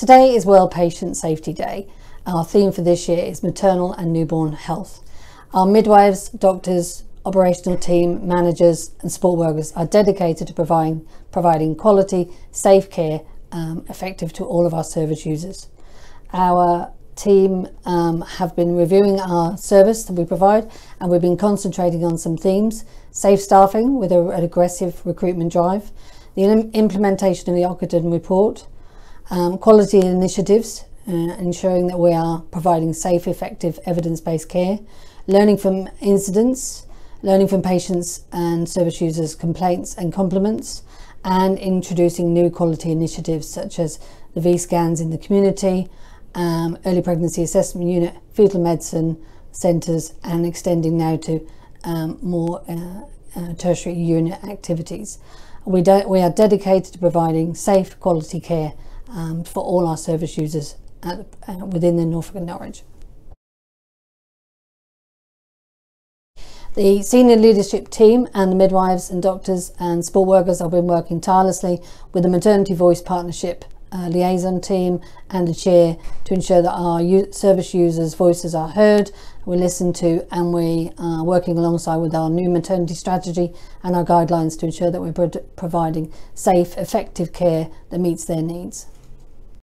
Today is World Patient Safety Day. Our theme for this year is maternal and newborn health. Our midwives, doctors, operational team, managers and support workers are dedicated to providing, providing quality, safe care um, effective to all of our service users. Our team um, have been reviewing our service that we provide and we've been concentrating on some themes, safe staffing with a, an aggressive recruitment drive, the implementation of the Ockenden report, um, quality initiatives, uh, ensuring that we are providing safe, effective, evidence-based care, learning from incidents, learning from patients and service users' complaints and compliments, and introducing new quality initiatives such as the V-scans in the community, um, early pregnancy assessment unit, fetal medicine centres, and extending now to um, more uh, uh, tertiary unit activities. We, we, are dedicated to providing safe quality care um, for all our service users at, uh, within the Norfolk and Norwich. The senior leadership team and the midwives and doctors and support workers have been working tirelessly with the Maternity Voice Partnership uh, liaison team and the chair to ensure that our service users' voices are heard, we listen to, and we are working alongside with our new maternity strategy and our guidelines to ensure that we're pro providing safe, effective care that meets their needs.